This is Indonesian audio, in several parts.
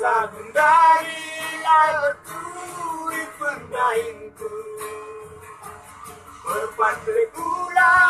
Asa gundari alaturi pendainku Berpatri pulang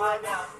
Why now?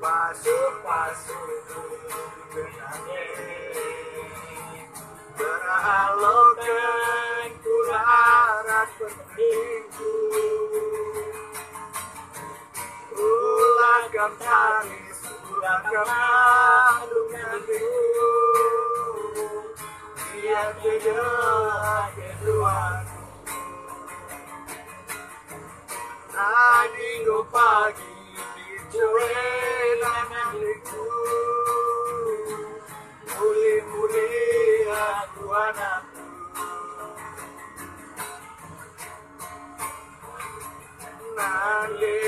Pasuk-pasuk Menangge Beralokan Ku laras pentingku Ulagam tangis, ulagam alunganku Dia tidak keduaku Adingo pagi dicuelan grande.